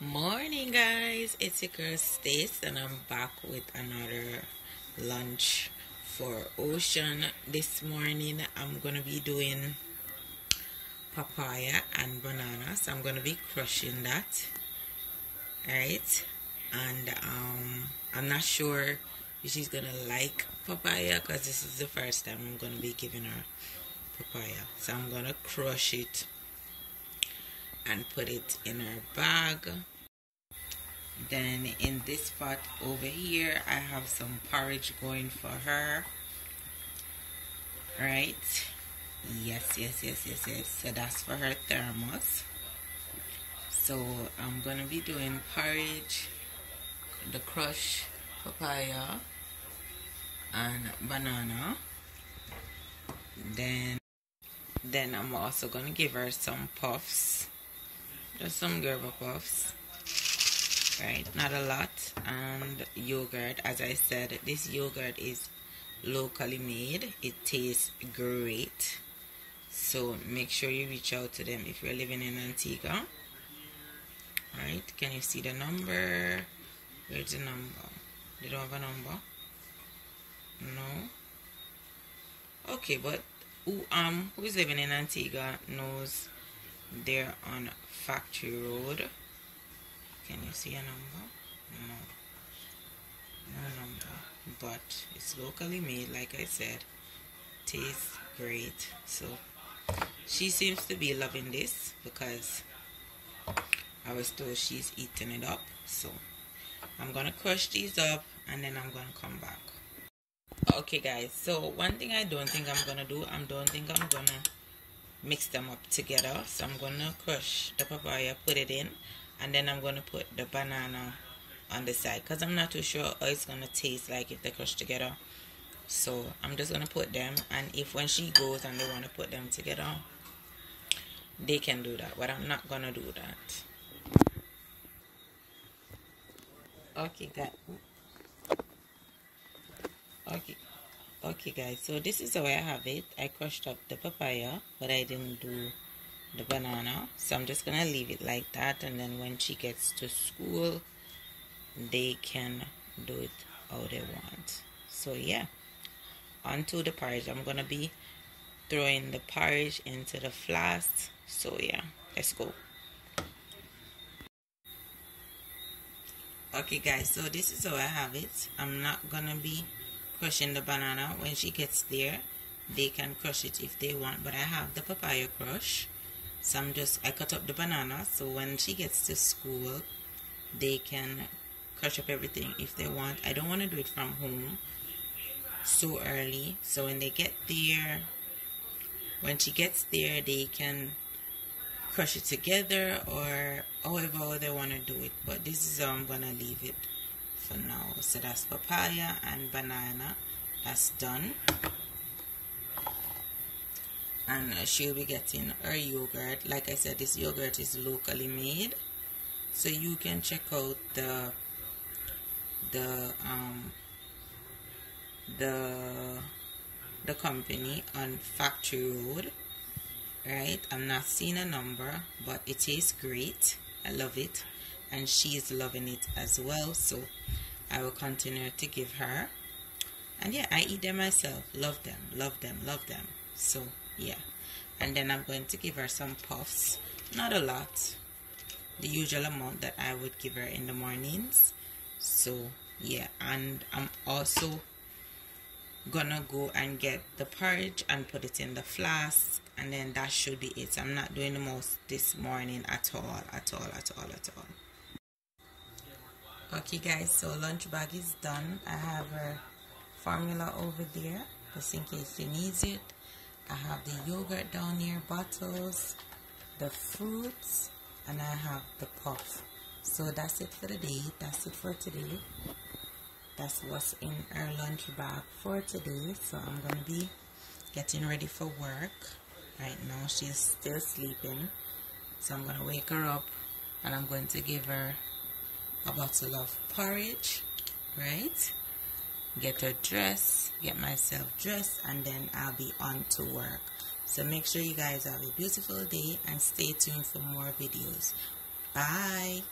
Morning guys, it's your girl Stace and I'm back with another lunch for Ocean. This morning I'm gonna be doing papaya and banana. So I'm gonna be crushing that. Right? And um I'm not sure if she's gonna like papaya because this is the first time I'm gonna be giving her papaya. So I'm gonna crush it and put it in her bag. Then in this pot over here I have some porridge going for her. Right? Yes yes yes yes yes. So that's for her thermos. So I'm gonna be doing porridge the crush papaya and banana. Then then I'm also gonna give her some puffs just some Gerber puffs right not a lot. And yogurt as I said this yogurt is locally made. It tastes great. So make sure you reach out to them if you're living in Antigua. Right can you see the number? Where's the number? They don't have a number. No? Okay but who um who's living in Antigua knows they're on Factory Road. Can you see a number? No. No number. But it's locally made, like I said. Tastes great. So she seems to be loving this because I was told she's eating it up. So I'm gonna crush these up and then I'm gonna come back. Okay guys, so one thing I don't think I'm gonna do, I don't think I'm gonna mix them up together. So I'm gonna crush the papaya put it in and then I'm gonna put the banana on the side. Because I'm not too sure how it's gonna taste like if they crush together. So I'm just gonna put them and if when she goes and they want to put them together they can do that but I'm not gonna do that. Okay guys okay okay guys so this is way I have it. I crushed up the papaya but I didn't do the banana. So I'm just gonna leave it like that and then when she gets to school they can do it how they want. So yeah onto the porridge. I'm gonna be throwing the porridge into the flask. So yeah let's go. Okay guys so this is how I have it. I'm not gonna be crushing the banana. When she gets there they can crush it if they want. But I have the papaya crush. So I'm just I cut up the banana. So when she gets to school they can crush up everything if they want. I don't want to do it from home so early. So when they get there when she gets there they can crush it together or however they want to do it. But this is how I'm gonna leave it for now. So that's papaya and banana. That's done. And she'll be getting her yogurt. Like I said this yogurt is locally made. So you can check out the the um the the company on factory road. Right? I'm not seeing a number but it tastes great. I love it. And she's loving it as well. So I will continue to give her. And yeah I eat them myself. Love them love them love them. So yeah. And then I'm going to give her some puffs. Not a lot. The usual amount that I would give her in the mornings. So yeah. And I'm also gonna go and get the porridge and put it in the flask. And then that should be it. I'm not doing the most this morning at all at all at all at all okay guys so lunch bag is done. I have a formula over there just in case she need it. I have the yogurt down here bottles the fruits and I have the puff so that's it for the day. That's it for today. That's what's in our lunch bag for today. So I'm gonna be getting ready for work. Right now she's still sleeping. So I'm gonna wake her up and I'm going to give her a bottle of porridge, right? Get her dressed, get myself dressed, and then I'll be on to work. So make sure you guys have a beautiful day and stay tuned for more videos. Bye.